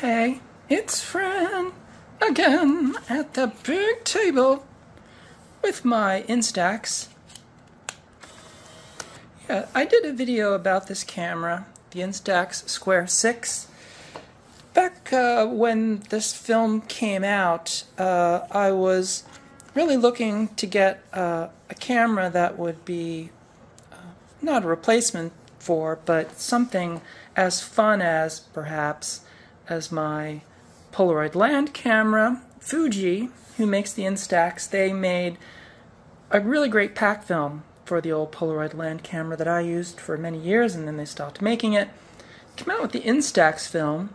Hey, it's Fran again at the big table with my Instax. Yeah, I did a video about this camera, the Instax Square 6. Back uh, when this film came out, uh, I was really looking to get uh, a camera that would be uh, not a replacement for, but something as fun as, perhaps, as my Polaroid land camera. Fuji, who makes the Instax, they made a really great pack film for the old Polaroid land camera that I used for many years, and then they stopped making it. Came out with the Instax film,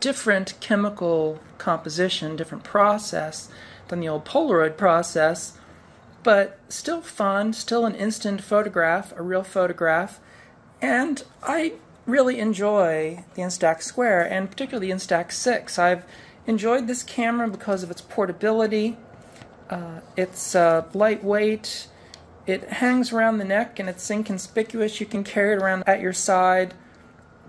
different chemical composition, different process than the old Polaroid process, but still fun, still an instant photograph, a real photograph. And I really enjoy the Instax Square and particularly the Instax 6. I've enjoyed this camera because of its portability. Uh, it's uh, lightweight. It hangs around the neck and it's inconspicuous. You can carry it around at your side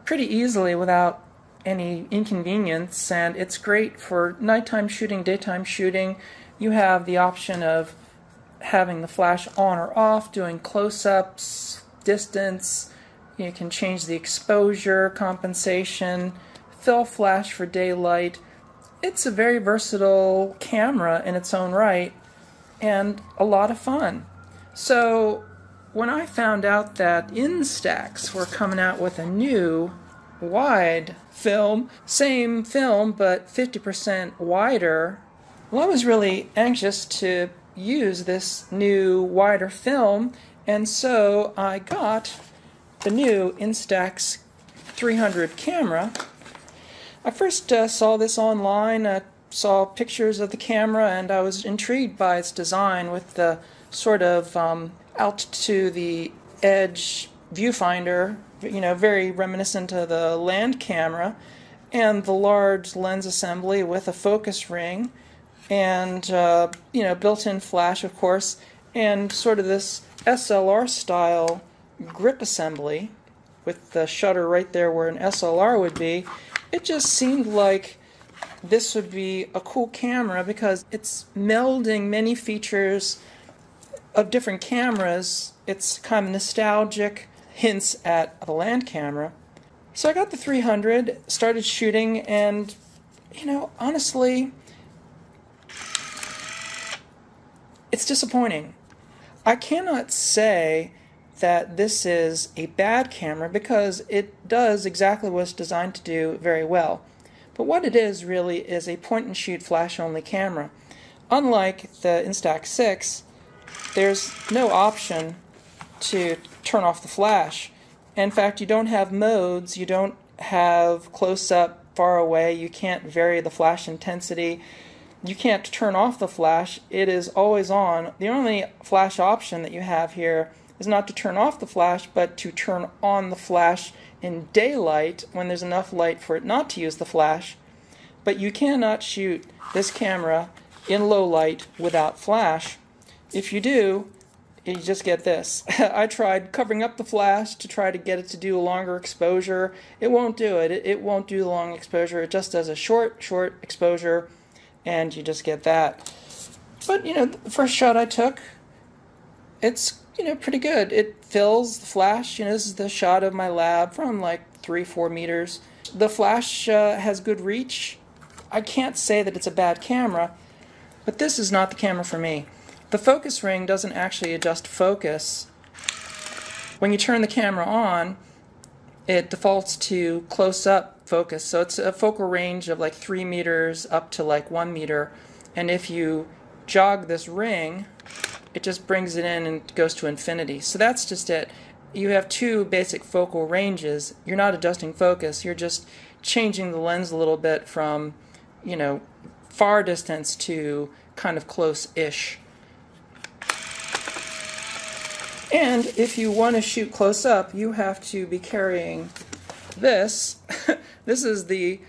pretty easily without any inconvenience and it's great for nighttime shooting, daytime shooting. You have the option of having the flash on or off, doing close-ups, distance, you can change the exposure, compensation, fill flash for daylight. It's a very versatile camera in its own right and a lot of fun. So when I found out that Instax were coming out with a new wide film, same film but 50% wider, well, I was really anxious to use this new wider film, and so I got the new Instax 300 camera. I first uh, saw this online, uh, saw pictures of the camera, and I was intrigued by its design with the sort of um, out to the edge viewfinder, you know, very reminiscent of the land camera, and the large lens assembly with a focus ring, and, uh, you know, built in flash, of course, and sort of this SLR style grip assembly with the shutter right there where an SLR would be, it just seemed like this would be a cool camera because it's melding many features of different cameras. It's kind of nostalgic hints at the land camera. So I got the 300, started shooting, and you know, honestly, it's disappointing. I cannot say that this is a bad camera because it does exactly what it's designed to do very well. But what it is really is a point and shoot flash only camera. Unlike the Instax 6, there's no option to turn off the flash. In fact, you don't have modes, you don't have close up, far away, you can't vary the flash intensity, you can't turn off the flash, it is always on. The only flash option that you have here is not to turn off the flash, but to turn on the flash in daylight when there's enough light for it not to use the flash. But you cannot shoot this camera in low light without flash. If you do, you just get this. I tried covering up the flash to try to get it to do a longer exposure. It won't do it. it. Won't do the long exposure. It just does a short, short exposure, and you just get that. But, you know, the first shot I took, it's you know, pretty good. It fills the flash. You know, this is the shot of my lab from like three, four meters. The flash uh, has good reach. I can't say that it's a bad camera, but this is not the camera for me. The focus ring doesn't actually adjust focus. When you turn the camera on, it defaults to close-up focus. So it's a focal range of like three meters up to like one meter. And if you jog this ring, it just brings it in and goes to infinity. So that's just it. You have two basic focal ranges. You're not adjusting focus. You're just changing the lens a little bit from, you know, far distance to kind of close-ish. And if you want to shoot close up, you have to be carrying this. this is the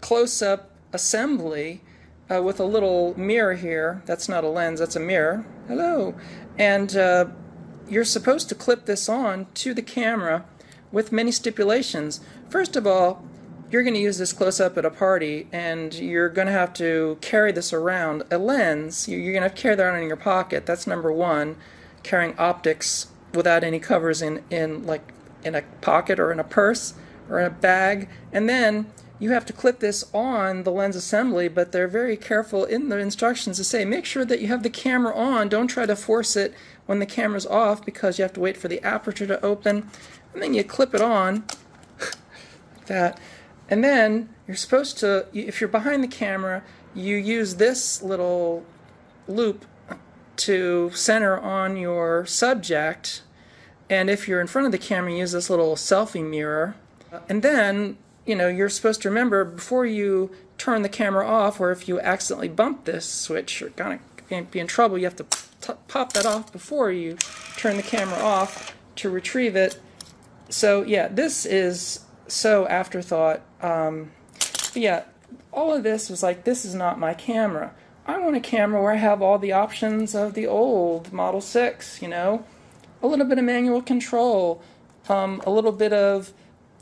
close-up assembly uh, with a little mirror here. That's not a lens, that's a mirror. Hello. And uh, you're supposed to clip this on to the camera with many stipulations. First of all, you're going to use this close up at a party and you're going to have to carry this around. A lens, you're going to have to carry that around in your pocket. That's number one. Carrying optics without any covers in, in like in a pocket or in a purse or in a bag. And then you have to clip this on the lens assembly, but they're very careful in the instructions to say make sure that you have the camera on. Don't try to force it when the camera's off because you have to wait for the aperture to open. And then you clip it on like that. And then you're supposed to, if you're behind the camera, you use this little loop to center on your subject. And if you're in front of the camera, use this little selfie mirror. And then, you know, you're supposed to remember before you turn the camera off, or if you accidentally bump this switch, you're to be in trouble. You have to pop that off before you turn the camera off to retrieve it. So, yeah, this is so afterthought. Um, yeah, all of this was like, this is not my camera. I want a camera where I have all the options of the old Model 6, you know? A little bit of manual control, um, a little bit of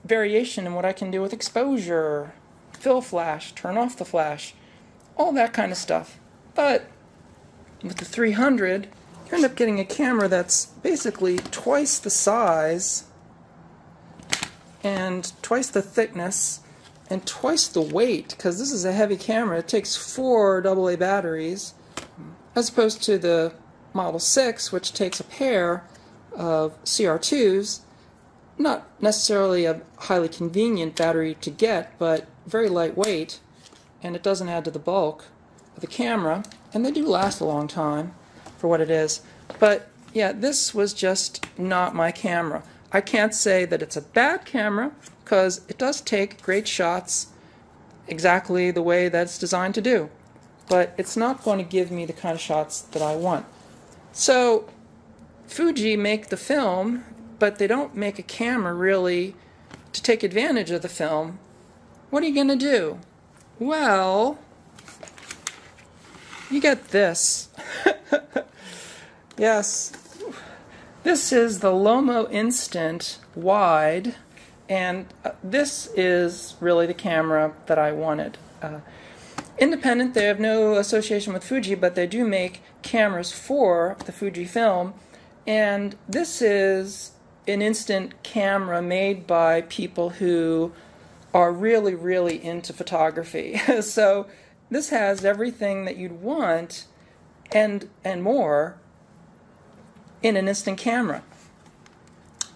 variation in what I can do with exposure, fill flash, turn off the flash, all that kind of stuff. But with the 300, you end up getting a camera that's basically twice the size and twice the thickness and twice the weight because this is a heavy camera. It takes four AA batteries as opposed to the Model 6 which takes a pair of CR2s. Not necessarily a highly convenient battery to get but very lightweight and it doesn't add to the bulk of the camera and they do last a long time for what it is. But yeah, this was just not my camera. I can't say that it's a bad camera because it does take great shots exactly the way that it's designed to do. But it's not going to give me the kind of shots that I want. So Fuji make the film, but they don't make a camera really to take advantage of the film. What are you going to do? Well, you get this. yes, this is the Lomo Instant wide, and uh, this is really the camera that I wanted. Uh, independent, they have no association with Fuji, but they do make cameras for the Fuji film, and this is an instant camera made by people who are really, really into photography. so this has everything that you'd want and and more in an instant camera.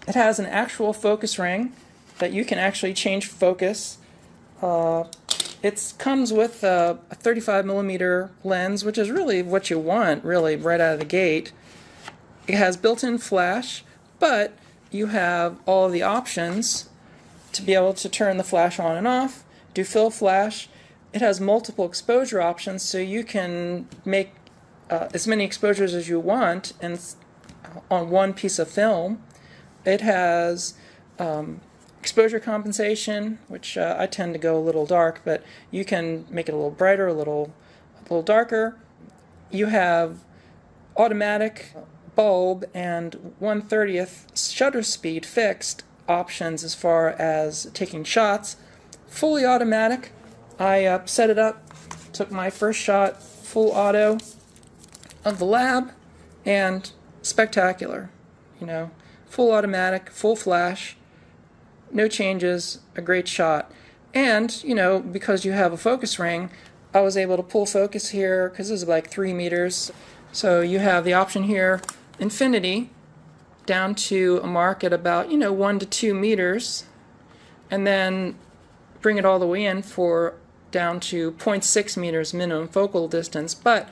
It has an actual focus ring that you can actually change focus. Uh, it comes with a, a 35 millimeter lens, which is really what you want, really, right out of the gate. It has built-in flash, but you have all the options to be able to turn the flash on and off, do fill flash. It has multiple exposure options, so you can make uh, as many exposures as you want and on one piece of film. It has um, exposure compensation, which uh, I tend to go a little dark, but you can make it a little brighter, a little, a little darker. You have automatic bulb and 1 30th shutter speed fixed options as far as taking shots. Fully automatic. I uh, set it up, took my first shot full auto of the lab, and spectacular. You know, full automatic, full flash, no changes, a great shot. And, you know, because you have a focus ring, I was able to pull focus here because this is like three meters. So you have the option here, infinity, down to a mark at about, you know, one to two meters, and then bring it all the way in for down to 0.6 meters minimum focal distance. But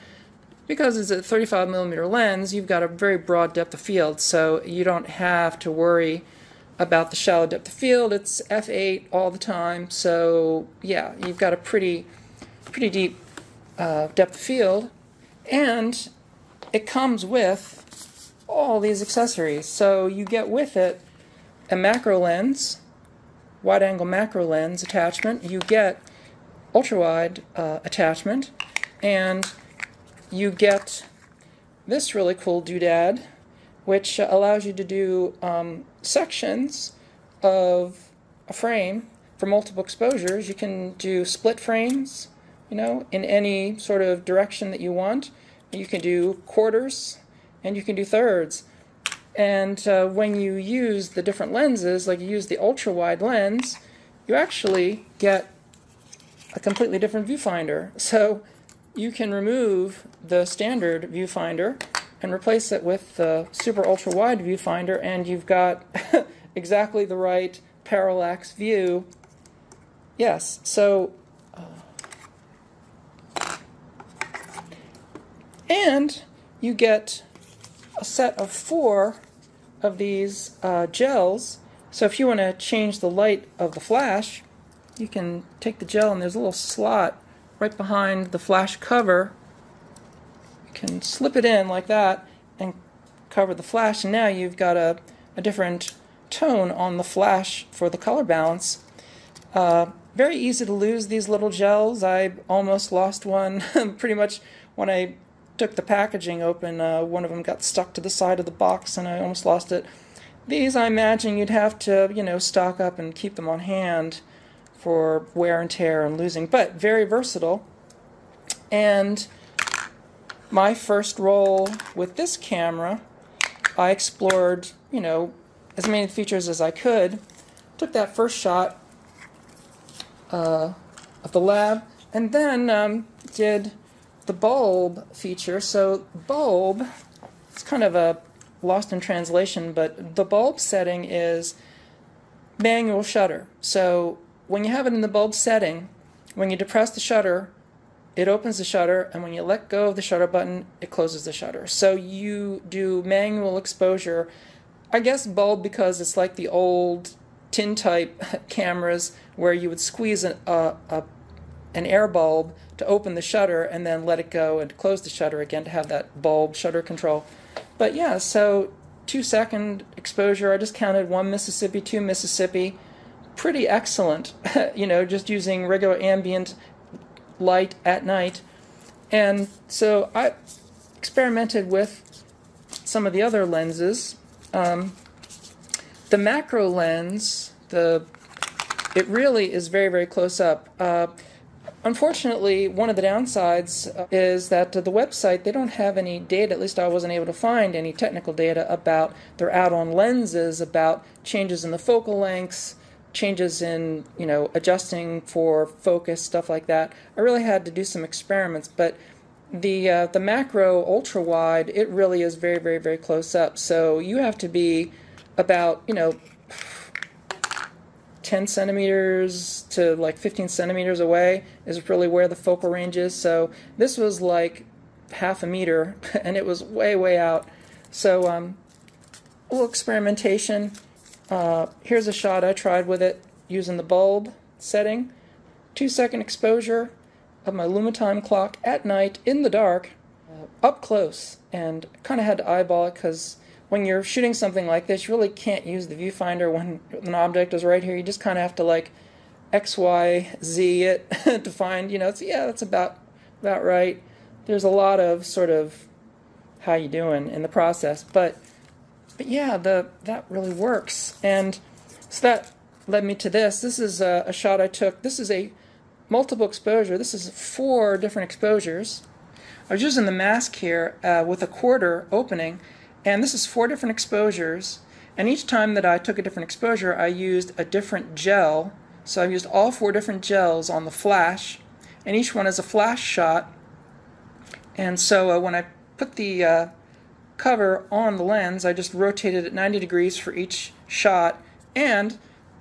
because it's a 35 millimeter lens, you've got a very broad depth of field, so you don't have to worry about the shallow depth of field. It's f8 all the time, so yeah, you've got a pretty, pretty deep uh, depth of field, and it comes with all these accessories. So you get with it a macro lens, wide angle macro lens attachment. You get ultra wide uh, attachment, and you get this really cool doodad, which allows you to do um, sections of a frame for multiple exposures, you can do split frames, you know, in any sort of direction that you want. You can do quarters and you can do thirds. And uh, when you use the different lenses, like you use the ultra wide lens, you actually get a completely different viewfinder. So you can remove the standard viewfinder and replace it with the super ultra wide viewfinder, and you've got exactly the right parallax view. Yes, so. Uh, and you get a set of four of these uh, gels. So if you want to change the light of the flash, you can take the gel and there's a little slot right behind the flash cover. You can slip it in like that and cover the flash and now you've got a, a different tone on the flash for the color balance. Uh, very easy to lose these little gels. I almost lost one pretty much when I took the packaging open, uh, one of them got stuck to the side of the box and I almost lost it. These, I imagine you'd have to, you know, stock up and keep them on hand for wear and tear and losing, but very versatile. And my first roll with this camera, I explored, you know, as many features as I could. Took that first shot uh, of the lab, and then um, did the bulb feature. So bulb, it's kind of a lost in translation, but the bulb setting is manual shutter. So when you have it in the bulb setting, when you depress the shutter, it opens the shutter, and when you let go of the shutter button, it closes the shutter. So you do manual exposure. I guess bulb because it's like the old tin type cameras where you would squeeze a, a, a an air bulb to open the shutter and then let it go and close the shutter again to have that bulb shutter control. But yeah, so two second exposure. I just counted one Mississippi, two Mississippi. Pretty excellent, you know, just using regular ambient light at night. And so I experimented with some of the other lenses. Um, the macro lens, the it really is very, very close up. Uh, Unfortunately, one of the downsides uh, is that the website they don't have any data. At least I wasn't able to find any technical data about their add-on lenses, about changes in the focal lengths, changes in you know adjusting for focus, stuff like that. I really had to do some experiments, but the uh, the macro ultra wide it really is very very very close up. So you have to be about you know 10 centimeters to like 15 centimeters away is really where the focal range is. So this was like half a meter and it was way, way out. So um, a little experimentation. Uh, here's a shot I tried with it using the bulb setting. Two second exposure of my Lumitime clock at night in the dark, uh, up close, and kind of had to eyeball it because when you're shooting something like this, you really can't use the viewfinder when an object is right here. You just kind of have to like X, Y, Z it to find, you know, it's, yeah, that's about about right. There's a lot of sort of how you doing in the process, but but yeah, the that really works. And so that led me to this. This is a, a shot I took. This is a multiple exposure. This is four different exposures. I was using the mask here uh, with a quarter opening and this is four different exposures. And each time that I took a different exposure, I used a different gel. So I used all four different gels on the flash, and each one is a flash shot. And so uh, when I put the uh, cover on the lens, I just rotated it 90 degrees for each shot. And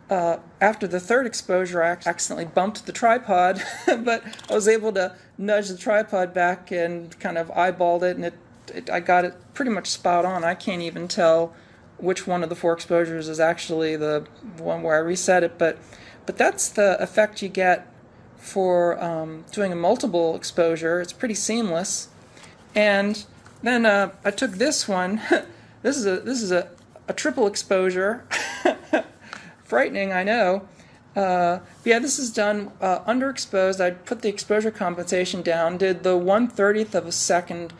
uh, after the third exposure, I accidentally bumped the tripod, but I was able to nudge the tripod back and kind of eyeballed it, and it it, I got it pretty much spot on. I can't even tell which one of the four exposures is actually the one where I reset it, but but that's the effect you get for um, doing a multiple exposure. It's pretty seamless. And then uh, I took this one. this is a this is a, a triple exposure. Frightening, I know. Uh, yeah, this is done uh, underexposed. I put the exposure compensation down, did the one thirtieth of a second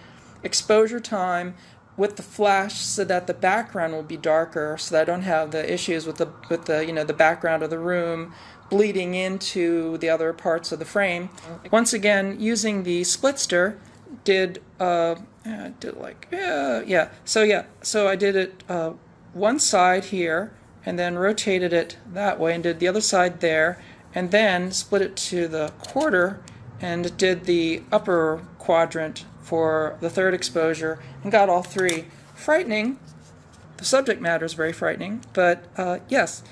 exposure time with the flash so that the background will be darker so that I don't have the issues with the with the you know the background of the room bleeding into the other parts of the frame. Once again, using the Splitzer, did uh, did like yeah yeah so yeah so I did it uh, one side here and then rotated it that way and did the other side there and then split it to the quarter and did the upper quadrant for the third exposure and got all three. Frightening. The subject matter is very frightening, but uh, yes,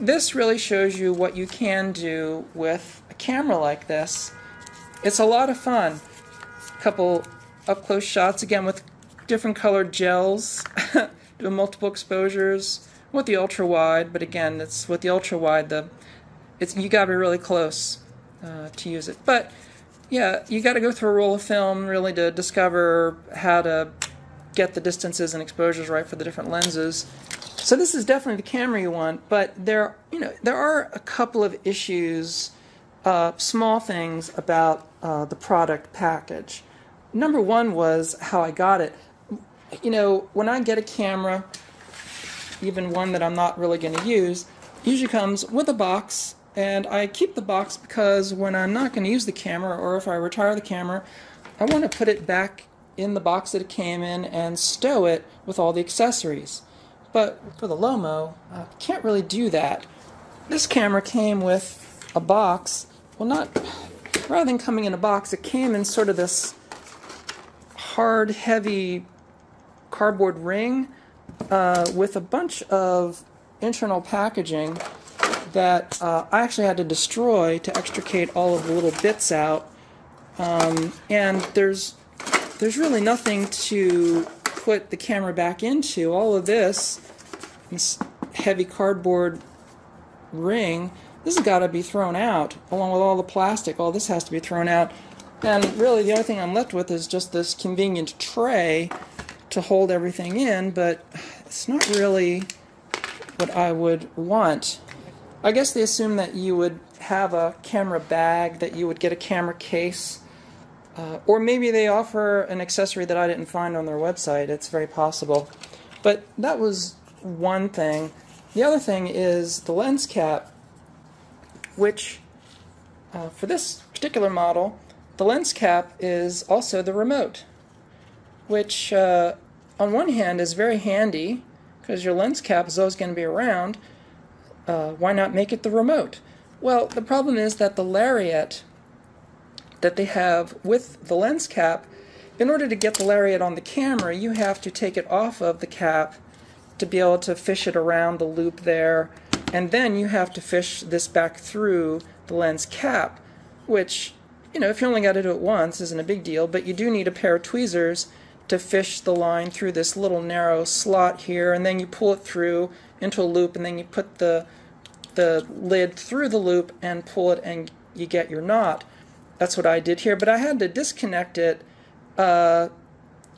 this really shows you what you can do with a camera like this. It's a lot of fun. A couple up close shots again with different colored gels, doing multiple exposures with the ultra wide, but again, it's with the ultra wide the it's you got to be really close uh, to use it. But yeah, you got to go through a roll of film really to discover how to get the distances and exposures right for the different lenses. So this is definitely the camera you want, but there, you know, there are a couple of issues, uh, small things about uh, the product package. Number one was how I got it. You know, when I get a camera, even one that I'm not really going to use, usually comes with a box and I keep the box because when I'm not going to use the camera or if I retire the camera, I want to put it back in the box that it came in and stow it with all the accessories. But for the Lomo, I can't really do that. This camera came with a box. Well, not rather than coming in a box, it came in sort of this hard, heavy cardboard ring uh, with a bunch of internal packaging that uh, I actually had to destroy to extricate all of the little bits out. Um, and there's there's really nothing to put the camera back into. All of this, this heavy cardboard ring, this has got to be thrown out along with all the plastic. All this has to be thrown out. And really, the only thing I'm left with is just this convenient tray to hold everything in, but it's not really what I would want. I guess they assume that you would have a camera bag, that you would get a camera case, uh, or maybe they offer an accessory that I didn't find on their website. It's very possible. But that was one thing. The other thing is the lens cap, which uh, for this particular model, the lens cap is also the remote, which uh, on one hand is very handy because your lens cap is always going to be around, uh, why not make it the remote? Well, the problem is that the lariat that they have with the lens cap, in order to get the lariat on the camera, you have to take it off of the cap to be able to fish it around the loop there, and then you have to fish this back through the lens cap, which, you know, if you only got to do it once, isn't a big deal, but you do need a pair of tweezers to fish the line through this little narrow slot here, and then you pull it through into a loop, and then you put the the lid through the loop and pull it, and you get your knot. That's what I did here, but I had to disconnect it uh,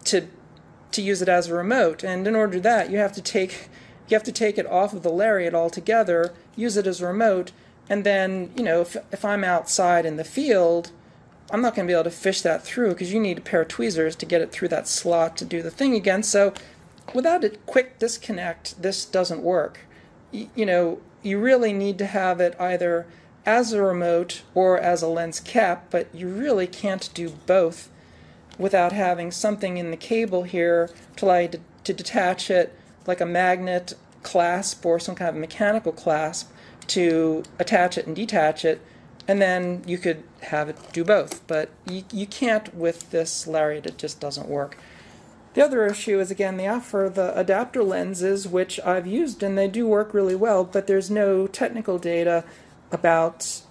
to to use it as a remote. And in order to that, you have to take you have to take it off of the lariat altogether, use it as a remote, and then you know if if I'm outside in the field, I'm not going to be able to fish that through because you need a pair of tweezers to get it through that slot to do the thing again. So without a quick disconnect, this doesn't work. Y you know, you really need to have it either as a remote or as a lens cap, but you really can't do both without having something in the cable here to allow you to, to detach it like a magnet clasp or some kind of mechanical clasp to attach it and detach it and then you could have it do both but you, you can't with this lariat it just doesn't work the other issue is again they offer the adapter lenses, which I've used and they do work really well, but there's no technical data about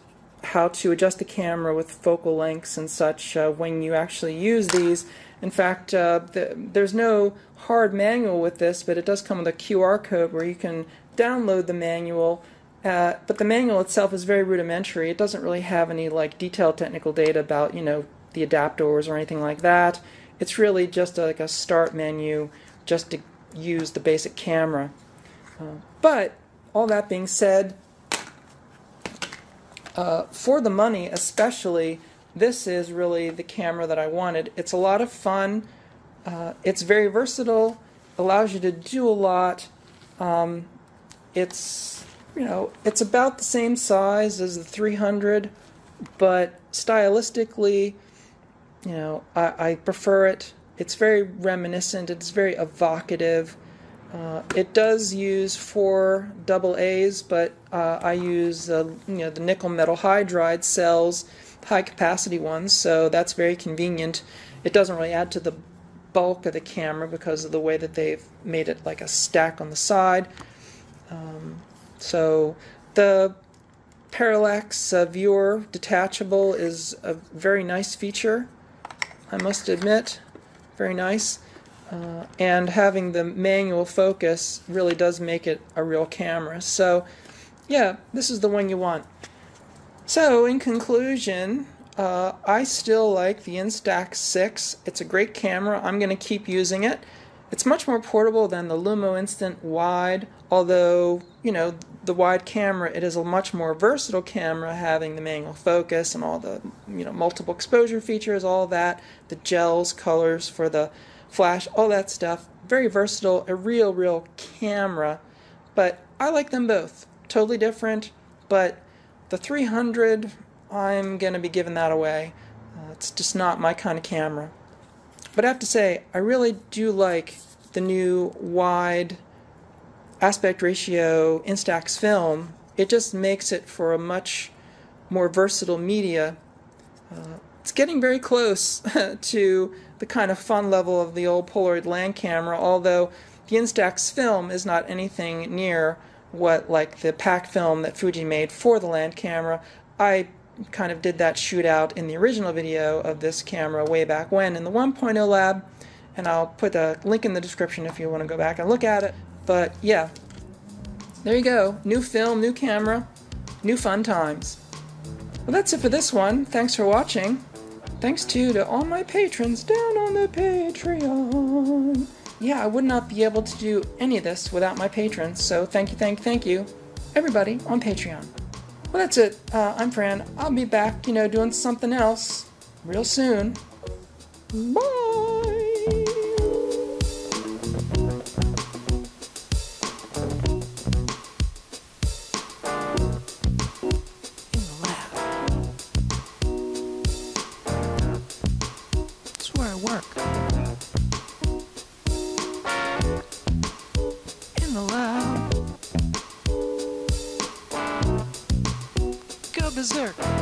how to adjust the camera with focal lengths and such uh, when you actually use these. In fact, uh, the, there's no hard manual with this, but it does come with a QR code where you can download the manual. Uh, but the manual itself is very rudimentary. It doesn't really have any like detailed technical data about you know the adapters or anything like that. It's really just a, like a start menu just to use the basic camera. Uh, but all that being said, uh, for the money especially, this is really the camera that I wanted. It's a lot of fun. Uh, it's very versatile, allows you to do a lot. Um, it's you know it's about the same size as the 300, but stylistically, you know I, I prefer it. It's very reminiscent. It's very evocative. Uh, it does use four double A's, but uh, I use uh, you know the nickel metal hydride cells, high capacity ones, so that's very convenient. It doesn't really add to the bulk of the camera because of the way that they've made it like a stack on the side. Um, so the parallax uh, viewer detachable is a very nice feature, I must admit. Very nice. Uh, and having the manual focus really does make it a real camera. So, yeah, this is the one you want. So, in conclusion, uh, I still like the Instax 6. It's a great camera. I'm going to keep using it. It's much more portable than the Lomo Instant Wide, although, you know, the wide camera, it is a much more versatile camera having the manual focus and all the, you know, multiple exposure features, all that, the gels, colors for the flash, all that stuff. Very versatile, a real, real camera. But I like them both. Totally different, but the 300 I'm going to be giving that away. Uh, it's just not my kind of camera. But I have to say, I really do like the new wide aspect ratio Instax film. It just makes it for a much more versatile media. Uh, it's getting very close to the kind of fun level of the old Polaroid land camera, although the Instax film is not anything near what like the pack film that Fuji made for the land camera. I kind of did that shootout in the original video of this camera way back when in the 1.0 lab and I'll put a link in the description if you want to go back and look at it. But yeah. There you go. New film new camera new fun times. Well that's it for this one. Thanks for watching. Thanks too to all my patrons down on the Patreon. Yeah I would not be able to do any of this without my patrons so thank you thank you thank you everybody on Patreon well, that's it. Uh, I'm Fran. I'll be back, you know, doing something else real soon. Bye. Go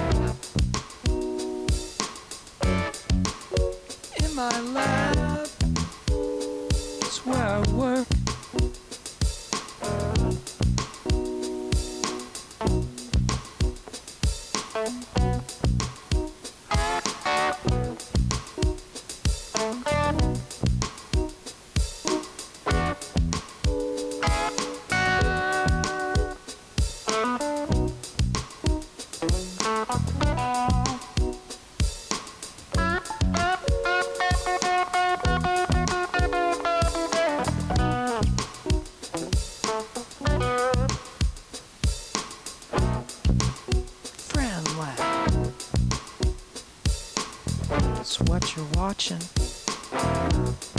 watching.